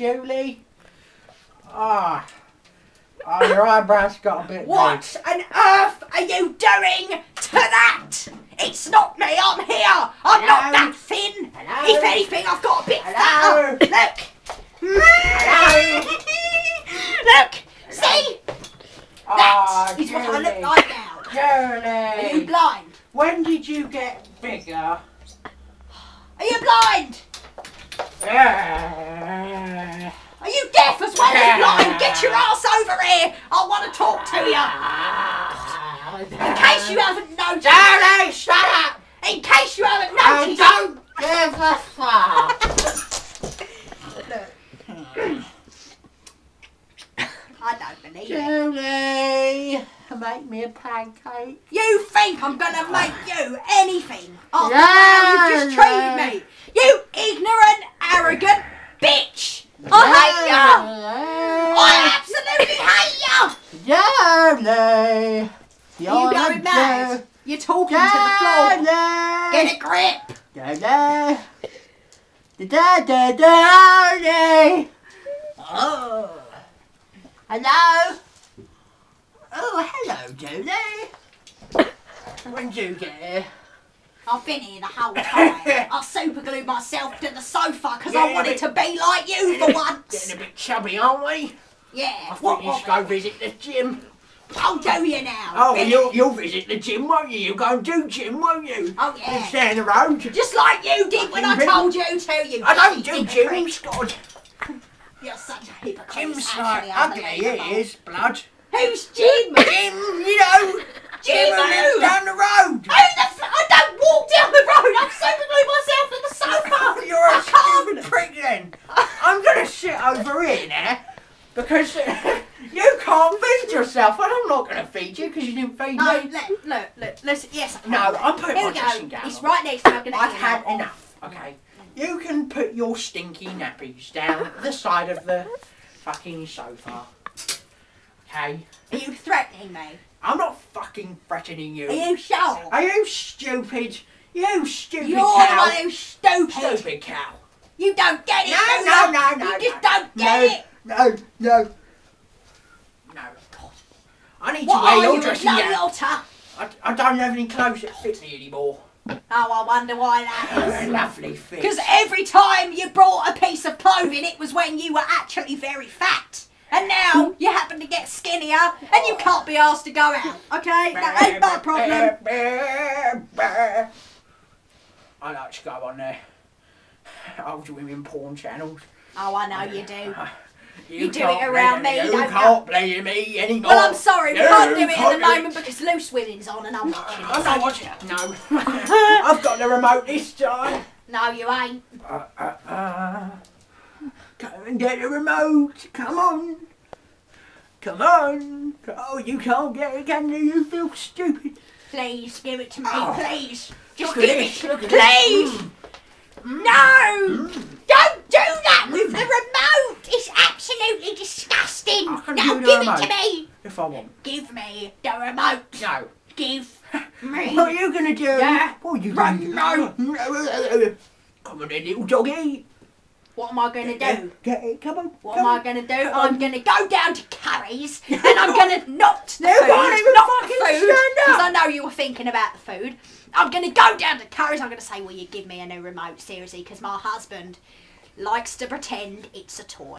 Julie? Ah. Oh, your eyebrows got a bit What on earth are you doing to that? It's not me, I'm here. I'm not Hello? that thin. Hello? If anything, I've got a bit Hello? fatter. Look. Hello? Look. See? Ah, That is what I Julie. look like now. Are you Julie. blind? When did you get bigger? Are you blind? Yeah. Deaf as well as blind? Get your ass over here. I want to talk to you. In case you haven't noticed. Julie, shut up! In case you haven't I noticed. don't give a fuck. I don't believe it. Julie, make me a pancake. You think I'm gonna make ah. you anything oh, after Yeah, how you just treated me? You ignorant, arrogant bitch! I hate you! I absolutely hate you! Julie, Are you going mad? You're talking to the floor. Get a grip! Julie, da da da da. Oh. Hello. Oh, hello, Julie. When did you get here? I've been here the whole time. I superglued myself to the sofa because I Yeah, wanted to be like you for once. Getting a bit chubby, aren't we? Yeah. I think you should go visit the gym. I'll do you now. Oh, you'll, you'll visit the gym, won't you? You'll go and do gym, won't you? Oh, yeah. stay in the road. Just like you did when I told you to, you I don't do hypocrite. gyms, God. You're such a hypocrite. Gym's It's like actually ugly, unbelievable. it is, blood. Who's Jim? Jim, you know, Jim who lives down the road. Who the f- I don't walk down the road. I'm superglued myself to the sofa. You're a I can't. stupid prick then. I'm gonna sit over here now because you can't feed yourself. And I'm not gonna feed you because you didn't feed No, me. look, look, look, listen, yes. I can. No, I'm putting Here my dressing go. gown It's right next to me. I'm I've had enough. Okay, you can put your stinky nappies down the side of the fucking sofa. Okay, Are you threatening me? I'm not fucking threatening you. Are you sure? Are you stupid? You stupid You're cow. who's stupid. Stupid cow. You don't get it. No, no, no, no. You just no. don't get no, it. No, no. No. I need What to wear are your you, a dressing gown. lotter? I, I don't have any clothes that fit me anymore. Oh, I wonder why that is. Lovely fit. Because every time you brought a piece of clothing, it was when you were actually very fat. And now you happen to get skinnier and you can't be asked to go out. Okay? That ain't my problem. I like to go on uh, there. Old women porn channels. Oh, I know you do. You, do it around me, You can't blame me anymore. Well, I'm sorry, we You can't do it at the moment because Loose Women's on and I'm watching I'm not watching it. No. I've got the remote this time. No, you ain't. Uh, uh, uh. Come and get the remote. Come on. Come on. Oh, you can't get it, can you? You feel stupid. Please give it to me, Oh. please. Just Look give it. at please. this. Mm. No! Don't do that with the remote! It's absolutely disgusting! I can Now give it to me! If I want. Give me the remote! No. Give me! What are you going to do? Yeah. What are you going to do? Come on then, little doggy. What am I gonna do? Get it, come on. What come am I gonna do? I'm gonna go down to Carrie's and I'm gonna not the You food, can't even not the fucking food, stand up. because I know you were thinking about the food. I'm gonna go down to Carrie's. I'm gonna say, "Will you give me a new remote?" Seriously, because my husband likes to pretend it's a toy.